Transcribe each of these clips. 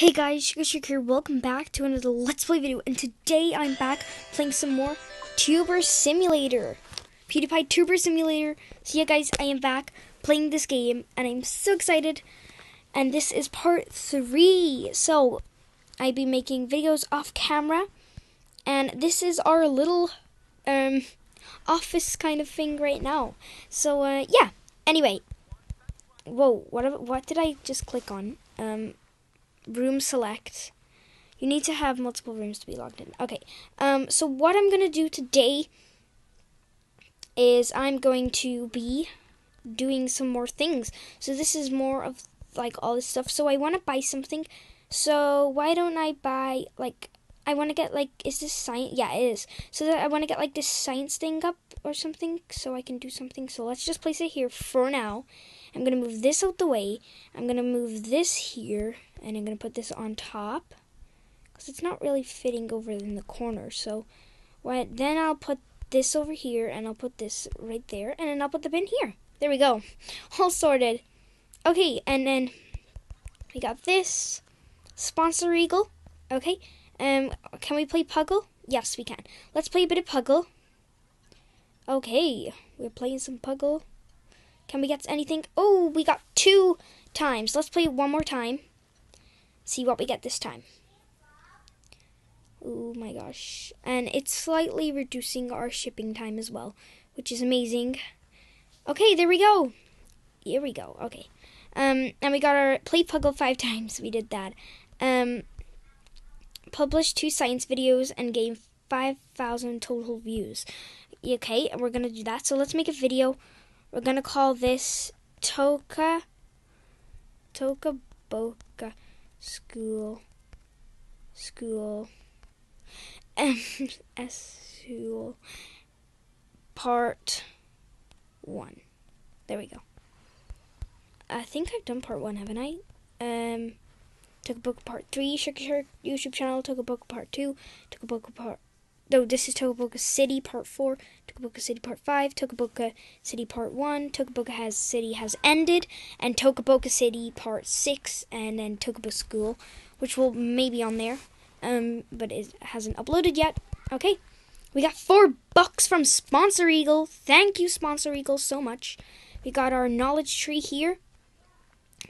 Hey guys, Sugar here. Welcome back to another Let's Play video. And today I'm back playing some more Tuber Simulator. PewDiePie Tuber Simulator. So yeah guys, I am back playing this game and I'm so excited. And this is part 3. So, I'll be making videos off camera. And this is our little um office kind of thing right now. So uh yeah. Anyway. Whoa, what what did I just click on? Um room select. You need to have multiple rooms to be logged in. Okay. Um, so what I'm going to do today is I'm going to be doing some more things. So this is more of like all this stuff. So I want to buy something. So why don't I buy like I want to get like is this science? Yeah, it is. So that I want to get like this science thing up or something so I can do something. So let's just place it here for now. I'm going to move this out the way. I'm going to move this here and I'm going to put this on top because it's not really fitting over in the corner. So what, then I'll put this over here and I'll put this right there and then I'll put the bin here. There we go. All sorted. Okay, and then we got this sponsor eagle. Okay. Um can we play Puggle? Yes, we can. Let's play a bit of Puggle. Okay, we're playing some Puggle. Can we get anything? Oh, we got two times. Let's play one more time see what we get this time. Oh my gosh. And it's slightly reducing our shipping time as well, which is amazing. Okay, there we go. Here we go. Okay. Um, and we got our play Puggle five times. We did that. Um, published two science videos and gained 5,000 total views. Okay, and we're going to do that. So let's make a video. We're going to call this Toca Toca Boca school, school, school, part one. There we go. I think I've done part one, haven't I? Um, Toca Boca part three, Sugar Shark YouTube channel, Toca Boca part two, Toca Boca part no, this is Toca Boca City Part 4, Toca Boca City Part 5, Toca Boca City Part 1, Toca Boca has City has ended, and Toca Boca City Part 6, and then Toca Boca School, which will maybe on there, um, but it hasn't uploaded yet. Okay, we got four bucks from Sponsor Eagle. Thank you, Sponsor Eagle, so much. We got our knowledge tree here.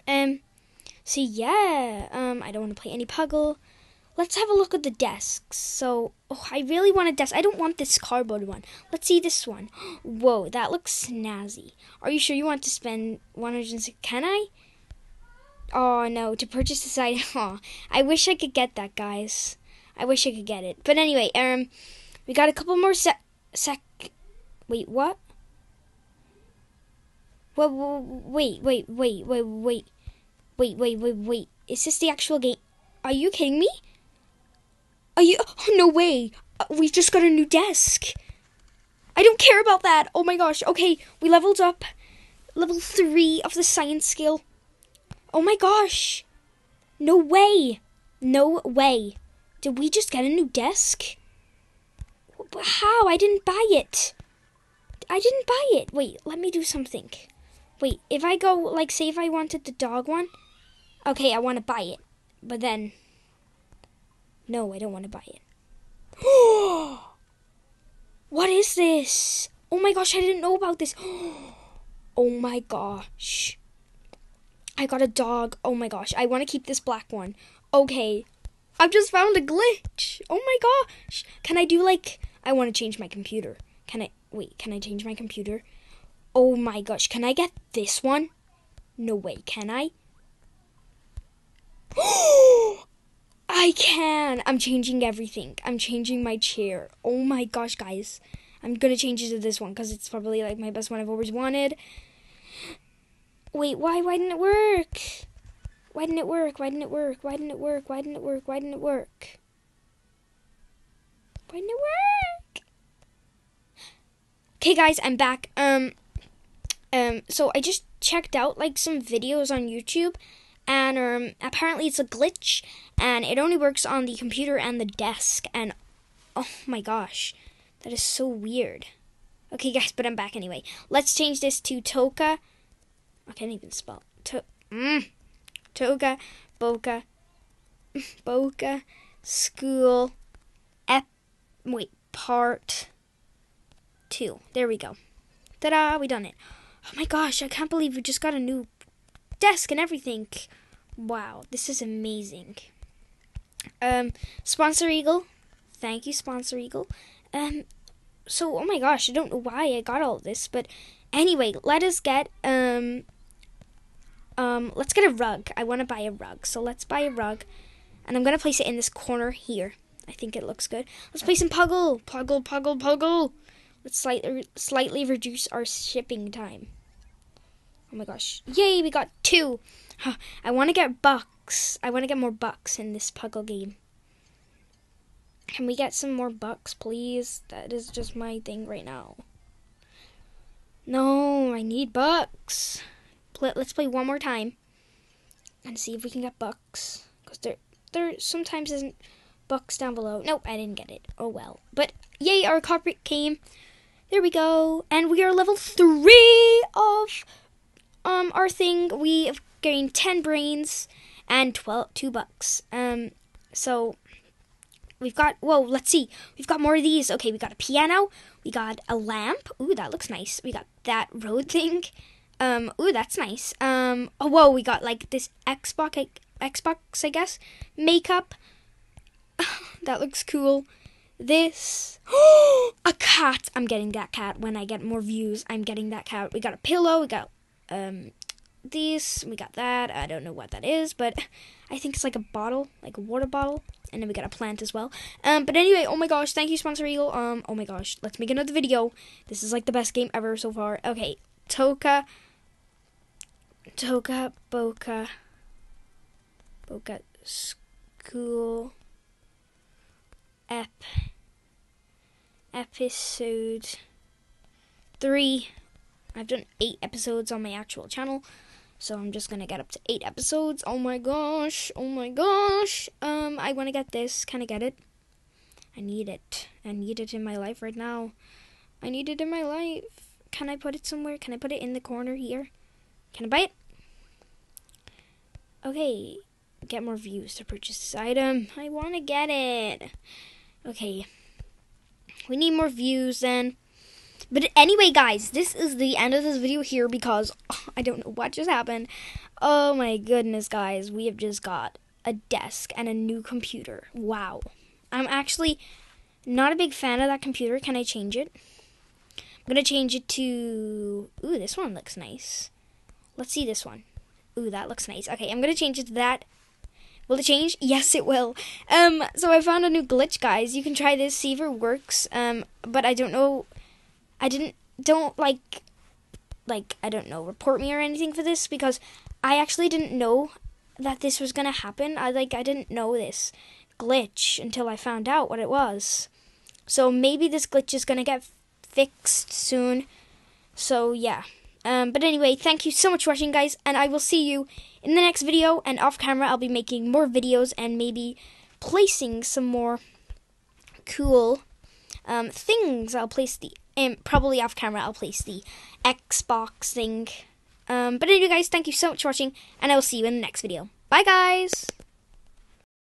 Um, so yeah, um, I don't want to play any Puggle let's have a look at the desks. So, oh, I really want a desk. I don't want this cardboard one. Let's see this one. Whoa, that looks snazzy. Are you sure you want to spend 106? Can I? Oh, no, to purchase this item. Oh, I wish I could get that, guys. I wish I could get it. But anyway, um, we got a couple more sec. sec wait, what? Wait, wait, wait, wait, wait, wait, wait, wait, wait, wait. Is this the actual game? Are you kidding me? Are you? Oh, no way. Uh, we've just got a new desk. I don't care about that. Oh my gosh. Okay, we leveled up. Level 3 of the science skill. Oh my gosh. No way. No way. Did we just get a new desk? How? I didn't buy it. I didn't buy it. Wait, let me do something. Wait, if I go, like, say if I wanted the dog one. Okay, I want to buy it. But then no, I don't want to buy it. what is this? Oh my gosh, I didn't know about this. oh my gosh. I got a dog. Oh my gosh, I want to keep this black one. Okay. I've just found a glitch. Oh my gosh. Can I do like I want to change my computer. Can I wait, can I change my computer? Oh my gosh, can I get this one? No way, can I? I can. I'm changing everything. I'm changing my chair. Oh my gosh, guys. I'm gonna change it to this one because it's probably like my best one I've always wanted. Wait, why? Why didn't it work? Why didn't it work? Why didn't it work? Why didn't it work? Why didn't it work? Why didn't it work? Why didn't it work? Okay, guys, I'm back. Um, um, so I just checked out like some videos on YouTube and um, apparently it's a glitch and it only works on the computer and the desk and oh my gosh that is so weird okay guys but i'm back anyway let's change this to toca i can't even spell to mm, toca boca Boca School ep wait part two. There we go. Ta-da! We done it. Oh my gosh! I can't believe we just got a new desk and everything. Wow, this is amazing. Um, sponsor Eagle. Thank you, sponsor Eagle. Um, so oh my gosh, I don't know why I got all this, but anyway, let us get um um let's get a rug. I want to buy a rug, so let's buy a rug, and I'm gonna place it in this corner here. I think it looks good. Let's play some Puggle, Puggle, Puggle, Puggle. Let's slightly slightly reduce our shipping time. Oh my gosh! Yay, we got two. Huh, I want to get bucks. I want to get more bucks in this Puggle game. Can we get some more bucks, please? That is just my thing right now. No, I need bucks. Let's play one more time and see if we can get bucks. Because there, there sometimes isn't bucks down below. Nope, I didn't get it. Oh well. But yay, our carpet came. There we go. And we are level three of um our thing. We have gained 10 brains and 12, 2 bucks. Um, so we've got, whoa, let's see. We've got more of these. Okay, we got a piano. We got a lamp. Ooh, that looks nice. We got that road thing. Um, ooh, that's nice. Um, oh, whoa, we got like this Xbox, Xbox, I guess, makeup. that looks cool. This, a cat. I'm getting that cat when I get more views. I'm getting that cat. We got a pillow. We got um these. We got that. I don't know what that is, but I think it's like a bottle, like a water bottle. And then we got a plant as well. Um, but anyway, oh my gosh, thank you, sponsor Eagle. Um, oh my gosh, let's make another video. This is like the best game ever so far. Okay, Toca, Toca, Boca, Boca School, Ep, episode three. I've done eight episodes on my actual channel. So I'm just gonna get up to eight episodes. Oh my gosh. Oh my gosh. Um, I wanna get this. Can I get it? I need it. I need it in my life right now. I need it in my life. Can I put it somewhere? Can I put it in the corner here? Can I buy it? Okay. Get more views to purchase this item. I wanna get it. Okay. We need more views then. But anyway, guys, this is the end of this video here because oh, I don't know what just happened. Oh my goodness, guys, we have just got a desk and a new computer. Wow. I'm actually not a big fan of that computer. Can I change it? I'm going to change it to... Ooh, this one looks nice. Let's see this one. Ooh, that looks nice. Okay, I'm going to change it to that. Will it change? Yes, it will. Um, so I found a new glitch, guys. You can try this, see if it works. Um, but I don't know I didn't don't like like I don't know report me or anything for this because I actually didn't know that this was gonna happen. I like I didn't know this glitch until I found out what it was. So maybe this glitch is gonna get fixed soon. So yeah. Um, but anyway, thank you so much for watching, guys, and I will see you in the next video. And off camera, I'll be making more videos and maybe placing some more cool um, things. I'll place the and probably off camera I'll place the Xbox thing. Um, but anyway, guys, thank you so much for watching, and I will see you in the next video. Bye, guys!